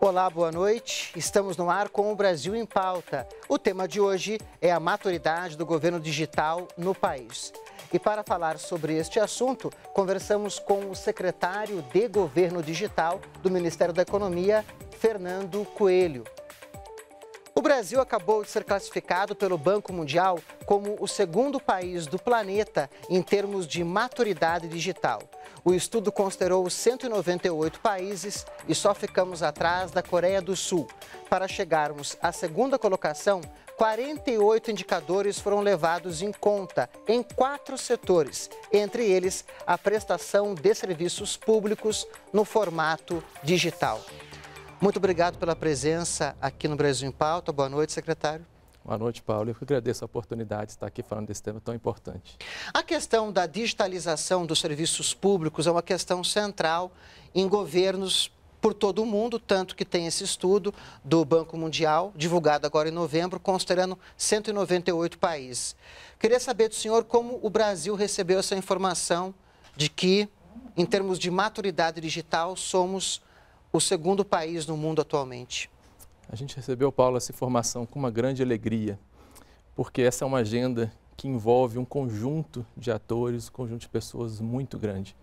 Olá, boa noite. Estamos no ar com o Brasil em Pauta. O tema de hoje é a maturidade do governo digital no país. E para falar sobre este assunto, conversamos com o secretário de Governo Digital do Ministério da Economia, Fernando Coelho. O Brasil acabou de ser classificado pelo Banco Mundial como o segundo país do planeta em termos de maturidade digital. O estudo considerou 198 países e só ficamos atrás da Coreia do Sul. Para chegarmos à segunda colocação, 48 indicadores foram levados em conta em quatro setores, entre eles a prestação de serviços públicos no formato digital. Muito obrigado pela presença aqui no Brasil em Pauta. Boa noite, secretário. Boa noite, Paulo. Eu agradeço a oportunidade de estar aqui falando desse tema tão importante. A questão da digitalização dos serviços públicos é uma questão central em governos por todo o mundo, tanto que tem esse estudo do Banco Mundial, divulgado agora em novembro, considerando 198 países. Queria saber do senhor como o Brasil recebeu essa informação de que, em termos de maturidade digital, somos o segundo país no mundo atualmente? A gente recebeu, Paulo, essa informação com uma grande alegria, porque essa é uma agenda que envolve um conjunto de atores, um conjunto de pessoas muito grande.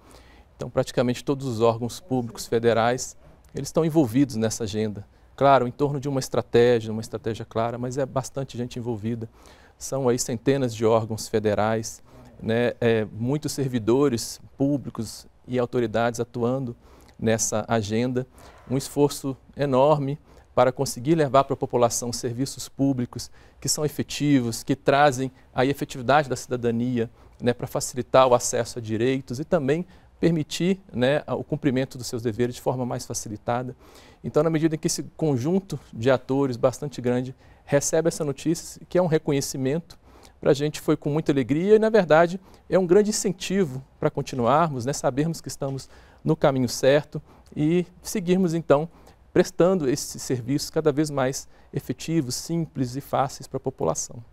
Então, praticamente todos os órgãos públicos federais, eles estão envolvidos nessa agenda. Claro, em torno de uma estratégia, uma estratégia clara, mas é bastante gente envolvida. São aí centenas de órgãos federais, né, é, muitos servidores públicos e autoridades atuando nessa agenda, um esforço enorme para conseguir levar para a população serviços públicos que são efetivos, que trazem a efetividade da cidadania né, para facilitar o acesso a direitos e também permitir né, o cumprimento dos seus deveres de forma mais facilitada. Então, na medida em que esse conjunto de atores bastante grande recebe essa notícia, que é um reconhecimento, para a gente foi com muita alegria e, na verdade, é um grande incentivo para continuarmos, né, sabermos que estamos no caminho certo e seguirmos então prestando esses serviços cada vez mais efetivos, simples e fáceis para a população.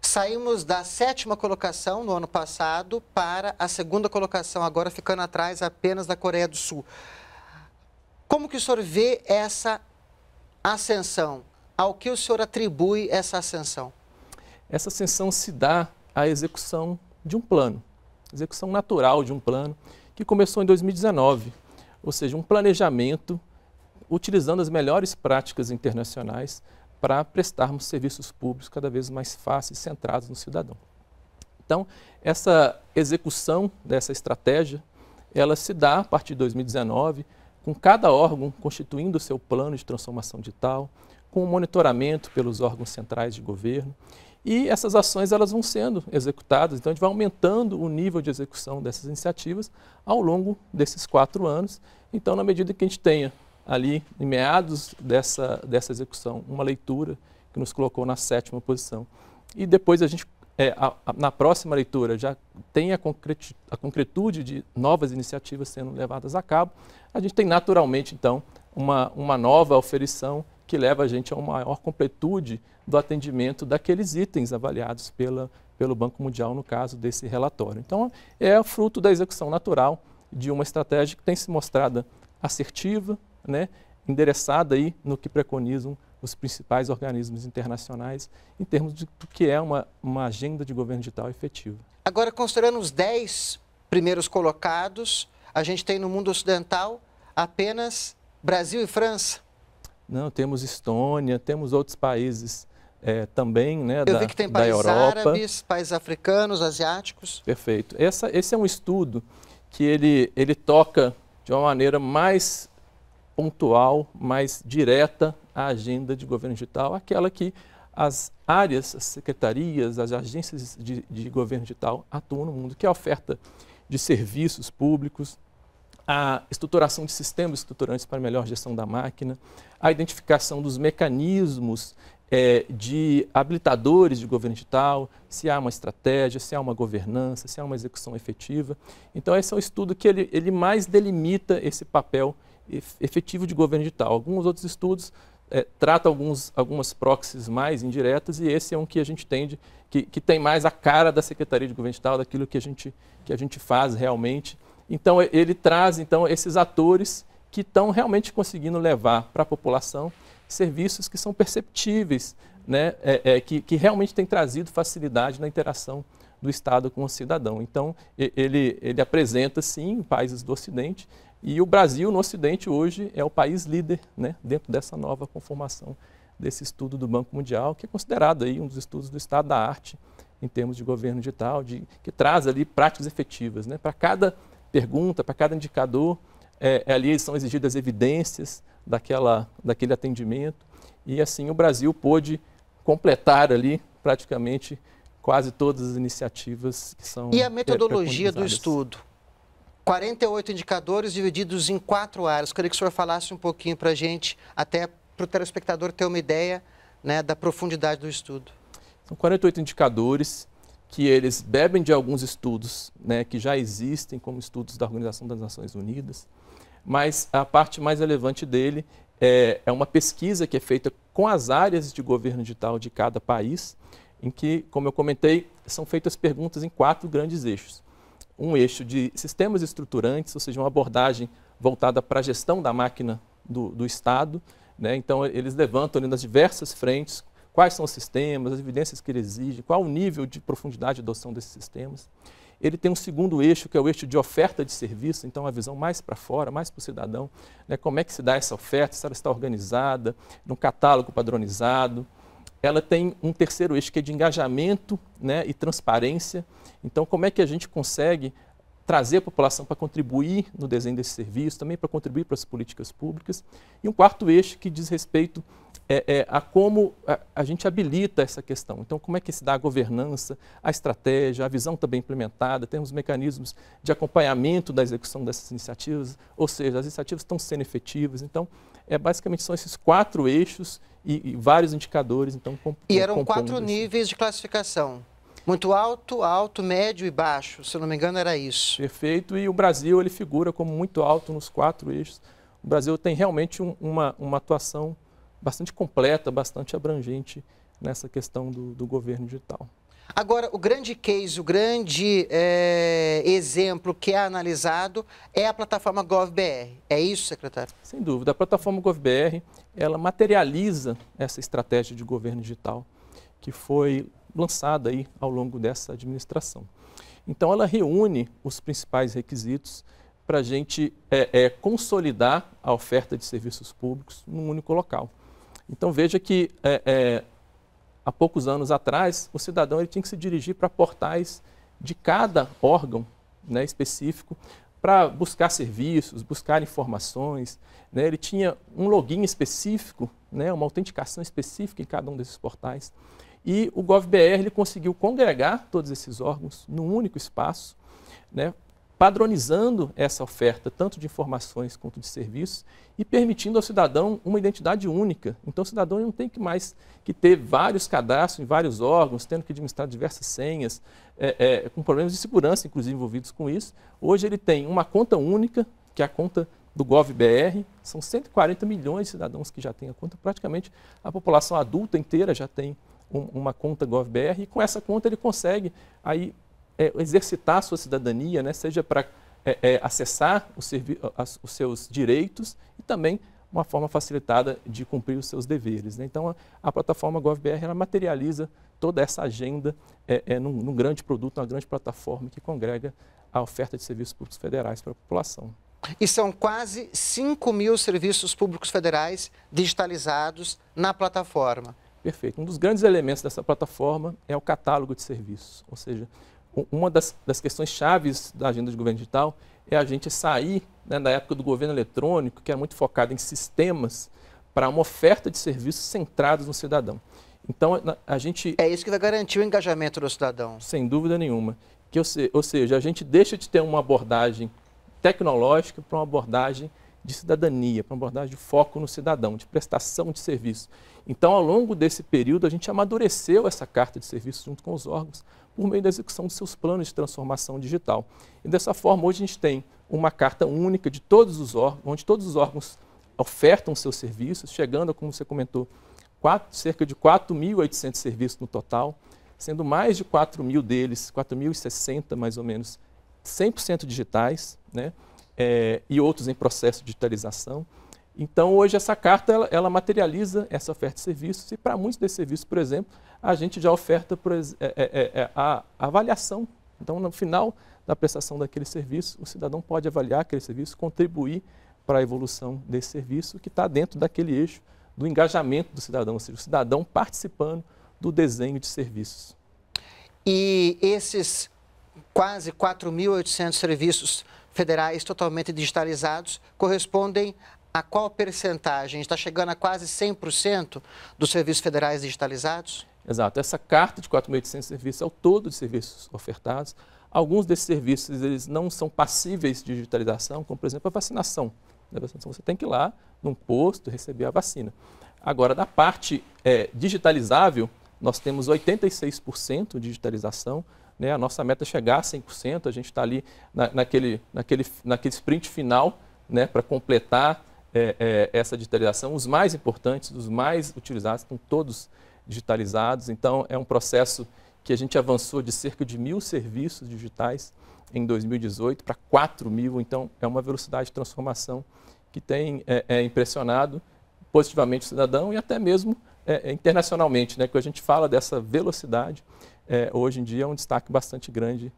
Saímos da sétima colocação no ano passado para a segunda colocação, agora ficando atrás apenas da Coreia do Sul. Como que o senhor vê essa ascensão? Ao que o senhor atribui essa ascensão? Essa ascensão se dá à execução de um plano, execução natural de um plano que começou em 2019, ou seja, um planejamento utilizando as melhores práticas internacionais para prestarmos serviços públicos cada vez mais fáceis, centrados no cidadão. Então, essa execução dessa estratégia, ela se dá a partir de 2019, com cada órgão constituindo o seu plano de transformação digital, com o monitoramento pelos órgãos centrais de governo e essas ações elas vão sendo executadas, então a gente vai aumentando o nível de execução dessas iniciativas ao longo desses quatro anos. Então, na medida que a gente tenha ali, em meados dessa, dessa execução, uma leitura que nos colocou na sétima posição, e depois a gente, é, a, a, na próxima leitura, já tem a, concreti, a concretude de novas iniciativas sendo levadas a cabo, a gente tem naturalmente, então, uma, uma nova oferição que leva a gente a uma maior completude do atendimento daqueles itens avaliados pela, pelo Banco Mundial no caso desse relatório. Então, é fruto da execução natural de uma estratégia que tem se mostrado assertiva, né, endereçada aí no que preconizam os principais organismos internacionais em termos de que é uma, uma agenda de governo digital efetiva. Agora, considerando os 10 primeiros colocados, a gente tem no mundo ocidental apenas Brasil e França. Não, temos Estônia, temos outros países é, também, né, Eu da, vi que tem da países Europa. árabes, países africanos, asiáticos. Perfeito. Essa, esse é um estudo que ele, ele toca de uma maneira mais pontual, mais direta a agenda de governo digital, aquela que as áreas, as secretarias, as agências de, de governo digital atuam no mundo, que é a oferta de serviços públicos, a estruturação de sistemas estruturantes para melhor gestão da máquina, a identificação dos mecanismos é, de habilitadores de governo digital, se há uma estratégia, se há uma governança, se há uma execução efetiva. Então, esse é um estudo que ele, ele mais delimita esse papel efetivo de governo digital. Alguns outros estudos é, trata alguns, algumas proxies mais indiretas e esse é um que a gente tende, que, que tem mais a cara da Secretaria de Governo Digital, daquilo que a gente, que a gente faz realmente. Então, ele traz então esses atores que estão realmente conseguindo levar para a população serviços que são perceptíveis, né, é, é, que, que realmente têm trazido facilidade na interação do Estado com o cidadão. Então, ele, ele apresenta, sim, países do Ocidente, e o Brasil, no Ocidente, hoje é o país líder né, dentro dessa nova conformação desse estudo do Banco Mundial, que é considerado aí um dos estudos do estado da arte em termos de governo digital, de, que traz ali práticas efetivas. Né? Para cada pergunta, para cada indicador, é, é, ali são exigidas evidências daquela, daquele atendimento, e assim o Brasil pôde completar ali praticamente quase todas as iniciativas que são. E a metodologia do estudo? 48 indicadores divididos em quatro áreas. Queria que o senhor falasse um pouquinho para a gente, até para o telespectador ter uma ideia né, da profundidade do estudo. São 48 indicadores que eles bebem de alguns estudos né, que já existem, como estudos da Organização das Nações Unidas, mas a parte mais relevante dele é, é uma pesquisa que é feita com as áreas de governo digital de cada país, em que, como eu comentei, são feitas perguntas em quatro grandes eixos um eixo de sistemas estruturantes, ou seja, uma abordagem voltada para a gestão da máquina do, do Estado. Né? Então, eles levantam ali nas diversas frentes quais são os sistemas, as evidências que ele exige, qual o nível de profundidade de adoção desses sistemas. Ele tem um segundo eixo, que é o eixo de oferta de serviço, então a visão mais para fora, mais para o cidadão, né? como é que se dá essa oferta, se ela está organizada, num catálogo padronizado. Ela tem um terceiro eixo, que é de engajamento né? e transparência, então, como é que a gente consegue trazer a população para contribuir no desenho desse serviço, também para contribuir para as políticas públicas. E um quarto eixo que diz respeito é, é, a como a, a, gente habilita essa questão. Então, como é que se dá a governança, a estratégia, a visão também implementada, temos mecanismos de acompanhamento da execução dessas iniciativas, ou seja, as iniciativas estão sendo efetivas. Então, é, basicamente são esses quatro eixos e, e vários indicadores. Então, e eram quatro níveis de classificação. Muito alto, alto, médio e baixo. Se eu não me engano, era isso. Perfeito. E o Brasil ele figura como muito alto nos quatro eixos. O Brasil tem realmente um, uma, uma atuação bastante completa, bastante abrangente nessa questão do, do governo digital. Agora, o grande case, o grande é, exemplo que é analisado é a plataforma GovBR. É isso, secretário? Sem dúvida. A plataforma GovBR, ela materializa essa estratégia de governo digital que foi lançada aí ao longo dessa administração. Então, ela reúne os principais requisitos para a gente é, é, consolidar a oferta de serviços públicos num único local. Então, veja que é, é há poucos anos atrás, o cidadão ele tinha que se dirigir para portais de cada órgão né, específico para buscar serviços, buscar informações. Né, ele tinha um login específico, né, uma autenticação específica em cada um desses portais. E o GovBR ele conseguiu congregar todos esses órgãos num único espaço, né, padronizando essa oferta, tanto de informações quanto de serviços, e permitindo ao cidadão uma identidade única. Então, o cidadão não tem que mais que ter vários cadastros em vários órgãos, tendo que administrar diversas senhas, é, é, com problemas de segurança, inclusive, envolvidos com isso. Hoje, ele tem uma conta única, que é a conta do GovBR, são 140 milhões de cidadãos que já têm a conta, praticamente a população adulta inteira já tem um, uma conta GovBR e com essa conta ele consegue aí é, exercitar a sua cidadania, né, seja para é, é, acessar os, as, os, seus direitos e também uma forma facilitada de cumprir os seus deveres. Né? Então, a, a, plataforma GovBR ela materializa toda essa agenda é, é, num, num grande produto, uma grande plataforma que congrega a oferta de serviços públicos federais para a população. E são quase 5 mil serviços públicos federais digitalizados na plataforma. Perfeito. Um dos grandes elementos dessa plataforma é o catálogo de serviços. Ou seja, uma das, das questões chaves da agenda de governo digital é a gente sair né, da época do governo eletrônico, que era muito focado em sistemas, para uma oferta de serviços centrados no cidadão. Então, a gente... É isso que vai garantir o engajamento do cidadão. Sem dúvida nenhuma. Que, ou seja, a gente deixa de ter uma abordagem tecnológica para uma abordagem de cidadania, para uma abordagem de foco no cidadão, de prestação de serviço. Então, ao longo desse período, a gente amadureceu essa carta de serviço junto com os órgãos por meio da execução dos seus planos de transformação digital. E dessa forma, hoje a gente tem uma carta única de todos os órgãos, onde todos os órgãos ofertam seus serviços, chegando, como você comentou, quatro, cerca de 4.800 serviços no total, sendo mais de 4 mil deles, 4.060 mais ou menos, 100% digitais, né? É, e outros em processo de digitalização. Então, hoje, essa carta ela, ela materializa essa oferta de serviços e, para muitos desses serviços, por exemplo, a gente já oferta por, é, é, é, é a, avaliação. Então, no final da prestação daquele serviço, o cidadão pode avaliar aquele serviço, contribuir para a evolução desse serviço, que está dentro daquele eixo do engajamento do cidadão, ou seja, o cidadão participando do desenho de serviços. E esses quase 4.800 serviços federais totalmente digitalizados correspondem a qual percentagem? Está chegando a quase 100% dos serviços federais digitalizados? Exato. Essa carta de 4.800 serviços é o todo de serviços ofertados. Alguns desses serviços eles não são passíveis de digitalização, como por exemplo a vacinação. A vacinação você tem que ir lá num posto receber a vacina. Agora, da parte é, digitalizável, nós temos 86% de digitalização. Né? A nossa meta é chegar a 100%. A gente está ali na, naquele, naquele, naquele sprint final né, para completar é, é, essa digitalização. Os mais importantes, os mais utilizados, estão todos digitalizados. Então, é um processo que a gente avançou de cerca de mil serviços digitais em 2018 para 4 mil. Então, é uma velocidade de transformação que tem é, é impressionado positivamente o cidadão e até mesmo é, é, internacionalmente, né? Que a gente fala dessa velocidade. É, hoje em dia é um destaque bastante grande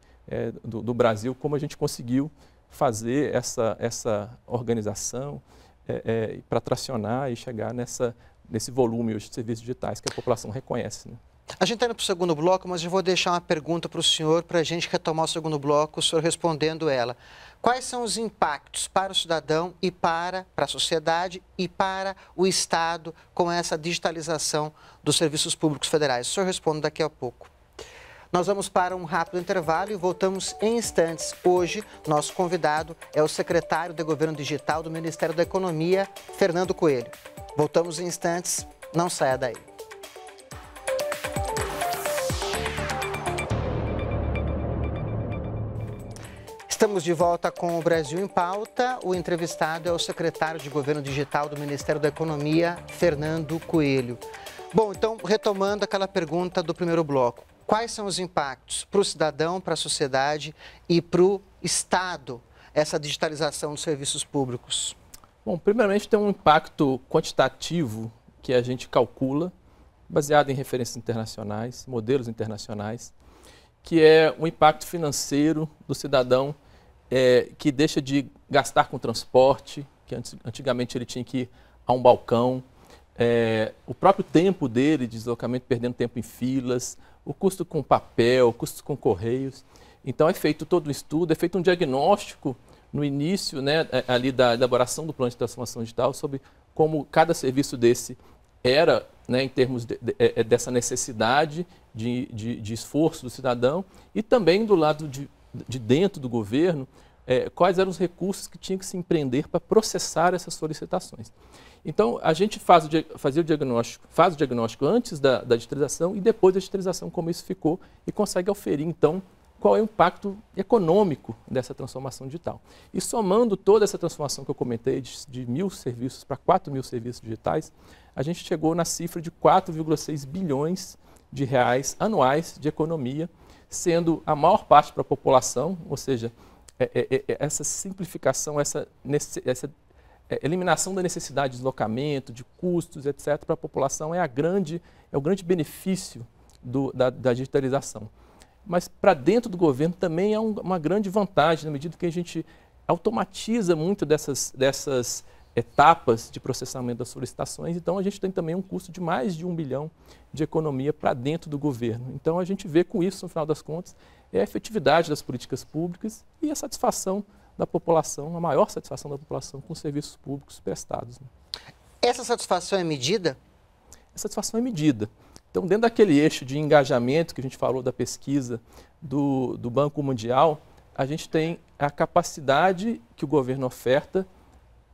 do, do, Brasil, como a gente conseguiu fazer essa, essa organização, é, é, para tracionar e chegar nessa, nesse volume de serviços digitais que a população reconhece. Né? A gente está indo para o segundo bloco, mas eu vou deixar uma pergunta para o senhor para a gente retomar o segundo bloco, o senhor respondendo ela. Quais são os impactos para o cidadão e para, para a sociedade e para o Estado com essa digitalização dos serviços públicos federais? O senhor responde daqui a pouco. Nós vamos para um rápido intervalo e voltamos em instantes. Hoje, nosso convidado é o secretário de Governo Digital do Ministério da Economia, Fernando Coelho. Voltamos em instantes, não saia daí. Estamos de volta com o Brasil em Pauta. O entrevistado é o secretário de Governo Digital do Ministério da Economia, Fernando Coelho. Bom, então, retomando aquela pergunta do primeiro bloco quais são os impactos para o cidadão, para a sociedade e para o Estado essa digitalização dos serviços públicos? Bom, primeiramente tem um impacto quantitativo que a gente calcula, baseado em referências internacionais, modelos internacionais, que é o impacto financeiro do cidadão é, que deixa de gastar com transporte, que antigamente ele tinha que ir a um balcão, é, o próprio tempo dele de deslocamento, perdendo tempo em filas, o custo com papel, o custo com correios. Então é feito todo um estudo, é feito um diagnóstico no início né, ali da elaboração do plano de transformação digital sobre como cada serviço desse era né, em termos de, de, é, dessa necessidade de, de, esforço do cidadão e também do lado de, dentro do governo é, quais eram os recursos que tinha que se empreender para processar essas solicitações. Então, a gente faz o, fazia o diagnóstico, faz o diagnóstico antes da, da digitalização e depois da digitalização, como isso ficou, e consegue oferir, então, qual é o impacto econômico dessa transformação digital. E somando toda essa transformação que eu comentei, de, de mil serviços para 4 mil serviços digitais, a gente chegou na cifra de 4,6 bilhões de reais anuais de economia, sendo a maior parte para a população, ou seja, é, é, é, essa simplificação, essa, essa é, eliminação da necessidade de deslocamento, de custos, etc., para a população é, a grande, é o grande benefício do, da, da, digitalização. Mas para dentro do governo também é um, uma grande vantagem, na medida que a gente automatiza muito dessas, dessas etapas de processamento das solicitações, então a gente tem também um custo de mais de um bilhão de economia para dentro do governo. Então a gente vê com isso, no final das contas, é a efetividade das políticas públicas e a satisfação da população, a maior satisfação da população com os serviços públicos prestados. Né? Essa satisfação é medida? A satisfação é medida. Então, dentro daquele eixo de engajamento que a gente falou da pesquisa do, do Banco Mundial, a gente tem a capacidade que o governo oferta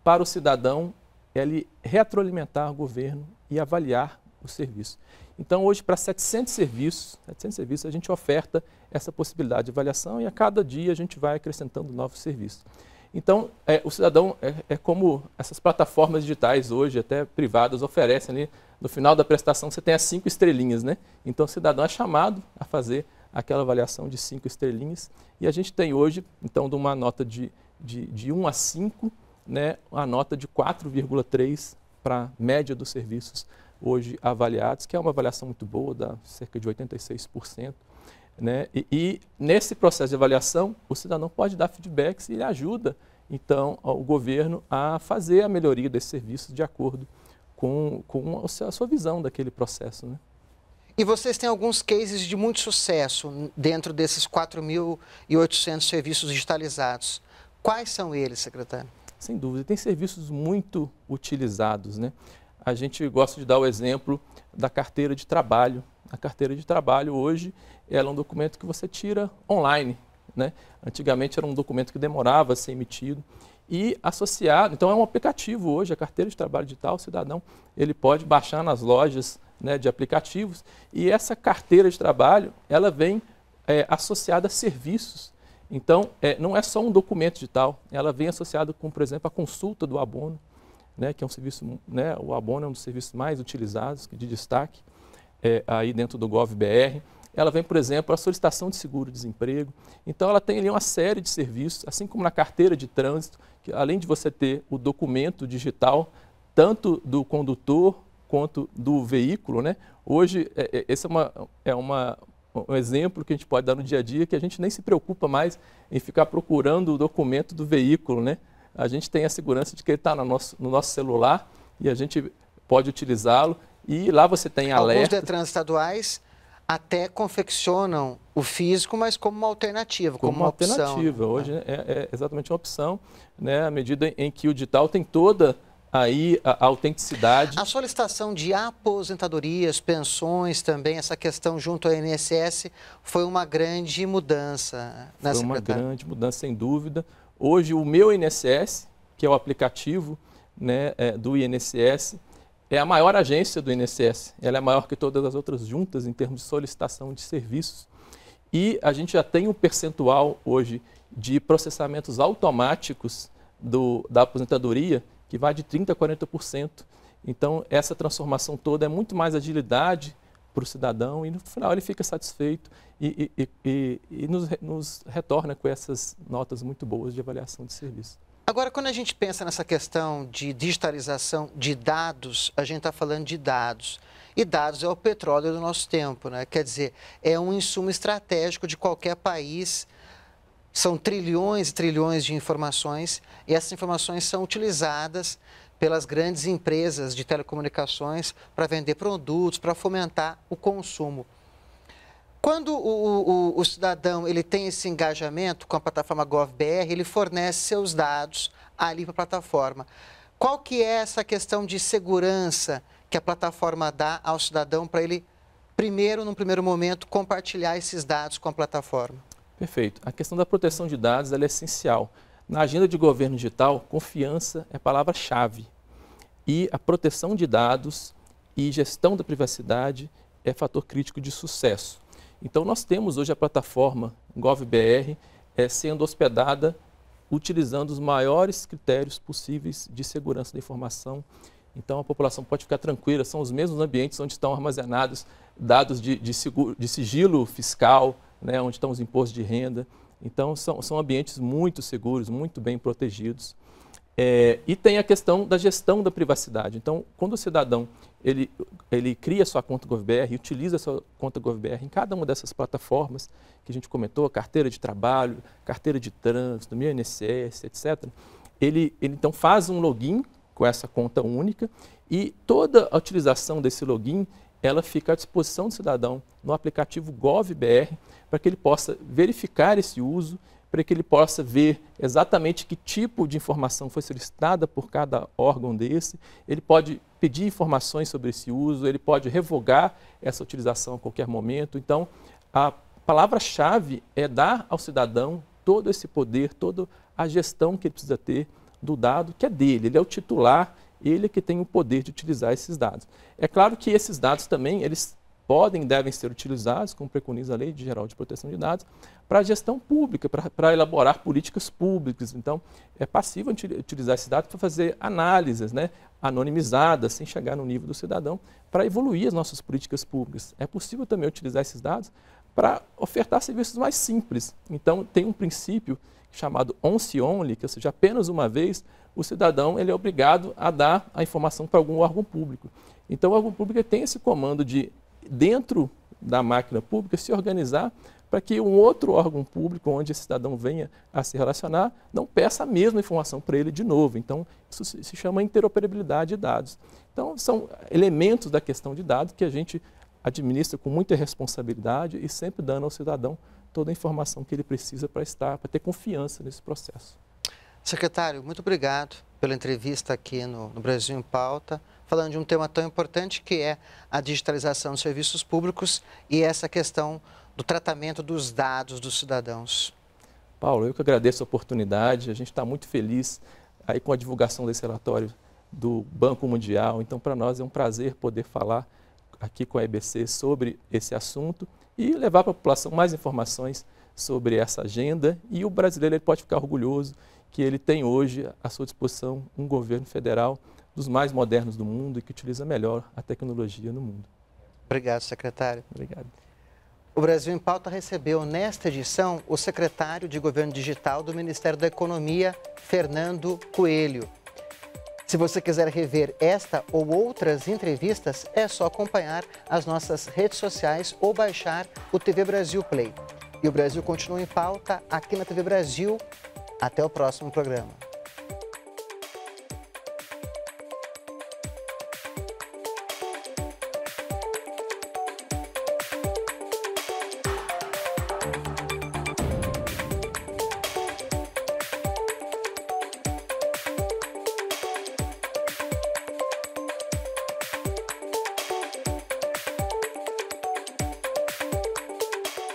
para o cidadão ele retroalimentar o governo e avaliar o serviço. Então, hoje, para 700 serviços, 700 serviços, a gente oferta essa possibilidade de avaliação e a cada dia a gente vai acrescentando novos serviços. Então, é, o cidadão é, é, como essas plataformas digitais hoje, até privadas, oferecem ali, no final da prestação você tem as cinco estrelinhas, né? Então, o cidadão é chamado a fazer aquela avaliação de cinco estrelinhas. E a gente tem hoje, então, de uma nota de, de, de 1 a 5, né, uma nota de 4,3 para a média dos serviços hoje avaliados, que é uma avaliação muito boa, dá cerca de 86%. Né? E, e, nesse processo de avaliação, o cidadão pode dar feedbacks e ele ajuda, então, o governo a fazer a melhoria desse serviço de acordo com, com a sua visão daquele processo. Né? E vocês têm alguns cases de muito sucesso dentro desses 4.800 serviços digitalizados. Quais são eles, secretário? Sem dúvida, tem serviços muito utilizados. Né? A gente gosta de dar o exemplo da carteira de trabalho. A carteira de trabalho hoje ela é um documento que você tira online. Né? Antigamente era um documento que demorava a ser emitido e associado, então é um aplicativo hoje, a carteira de trabalho digital, o cidadão ele pode baixar nas lojas né, de aplicativos e essa carteira de trabalho ela vem é, associada a serviços então, é, não é só um documento digital, ela vem associada com, por exemplo, a consulta do abono, né, que é um serviço, né, o abono é um dos serviços mais utilizados, de destaque, é, aí dentro do GovBR. Ela vem, por exemplo, a solicitação de seguro-desemprego. Então, ela tem ali uma série de serviços, assim como na carteira de trânsito, que além de você ter o documento digital, tanto do condutor quanto do veículo, né? Hoje, é, é essa é uma, é uma um exemplo que a gente pode dar no dia a dia, que a gente nem se preocupa mais em ficar procurando o documento do veículo, né? A gente tem a segurança de que ele está no nosso, no nosso celular e a gente pode utilizá-lo. E lá você tem alerta. Alguns Detran estaduais até confeccionam o físico, mas como uma alternativa, como, como uma, alternativa. Opção, Hoje é, é exatamente uma opção, né? à medida em que o digital tem toda aí a, a, autenticidade. A solicitação de aposentadorias, pensões também, essa questão junto ao INSS foi uma grande mudança, né, Foi uma grande mudança, sem dúvida. Hoje, o meu INSS, que é o aplicativo né, é, do INSS, é a maior agência do INSS. Ela é maior que todas as outras juntas em termos de solicitação de serviços. E a gente já tem um percentual hoje de processamentos automáticos do, da aposentadoria que vai de 30% a 40%. Então, essa transformação toda é muito mais agilidade para o cidadão e, no final, ele fica satisfeito e, e, e, e nos, nos retorna com essas notas muito boas de avaliação de serviço. Agora, quando a gente pensa nessa questão de digitalização de dados, a gente está falando de dados. E dados é o petróleo do nosso tempo, né? Quer dizer, é um insumo estratégico de qualquer país são trilhões e trilhões de informações e essas informações são utilizadas pelas grandes empresas de telecomunicações para vender produtos, para fomentar o consumo. Quando o, o, o, cidadão ele tem esse engajamento com a plataforma GovBR, ele fornece seus dados ali para a plataforma. Qual que é essa questão de segurança que a plataforma dá ao cidadão para ele, primeiro, num primeiro momento, compartilhar esses dados com a plataforma? Perfeito. A questão da proteção de dados é essencial. Na agenda de governo digital, confiança é palavra-chave. E a proteção de dados e gestão da privacidade é fator crítico de sucesso. Então, nós temos hoje a plataforma GovBR é, sendo hospedada utilizando os maiores critérios possíveis de segurança da informação. Então, a população pode ficar tranquila, são os mesmos ambientes onde estão armazenados dados de, de, seguro, de sigilo fiscal, né, onde estão os impostos de renda. Então, são, são ambientes muito seguros, muito bem protegidos. É, e tem a questão da gestão da privacidade. Então, quando o cidadão ele, ele cria sua conta GovBR utiliza sua conta GovBR em cada uma dessas plataformas que a gente comentou, carteira de trabalho, carteira de trânsito, meu INSS, etc., ele, ele então faz um login com essa conta única e toda a utilização desse login ela fica à disposição do cidadão no aplicativo GovBR para que ele possa verificar esse uso, para que ele possa ver exatamente que tipo de informação foi solicitada por cada órgão desse. Ele pode pedir informações sobre esse uso, ele pode revogar essa utilização a qualquer momento. Então, a palavra-chave é dar ao cidadão todo esse poder, toda a gestão que ele precisa ter do dado que é dele. Ele é o titular ele é que tem o poder de utilizar esses dados. É claro que esses dados também, eles podem e devem ser utilizados, como preconiza a Lei Geral de Proteção de Dados, para a gestão pública, para elaborar políticas públicas. Então, é passível utilizar esses dados para fazer análises né, anonimizadas, sem chegar no nível do cidadão, para evoluir as nossas políticas públicas. É possível também utilizar esses dados para ofertar serviços mais simples. Então, tem um princípio chamado once only, que ou seja, apenas uma vez, o cidadão ele é obrigado a dar a informação para algum órgão público. Então, o órgão público tem esse comando de, dentro da máquina pública, se organizar para que um outro órgão público, onde esse cidadão venha a se relacionar, não peça a mesma informação para ele de novo. Então, isso se chama interoperabilidade de dados. Então, são elementos da questão de dados que a gente administra com muita responsabilidade e sempre dando ao cidadão toda a informação que ele precisa para estar, para ter confiança nesse processo. Secretário, muito obrigado pela entrevista aqui no, no, Brasil em Pauta, falando de um tema tão importante que é a digitalização dos serviços públicos e essa questão do tratamento dos dados dos cidadãos. Paulo, eu que agradeço a oportunidade, a gente está muito feliz aí com a divulgação desse relatório do Banco Mundial, então para nós é um prazer poder falar aqui com a EBC sobre esse assunto e levar para a população mais informações sobre essa agenda e o brasileiro ele pode ficar orgulhoso que ele tem hoje à sua disposição um governo federal dos mais modernos do mundo e que utiliza melhor a tecnologia no mundo. Obrigado, secretário. Obrigado. O Brasil em Pauta recebeu nesta edição o secretário de Governo Digital do Ministério da Economia, Fernando Coelho. Se você quiser rever esta ou outras entrevistas, é só acompanhar as nossas redes sociais ou baixar o TV Brasil Play. E o Brasil continua em pauta aqui na TV Brasil até o próximo programa.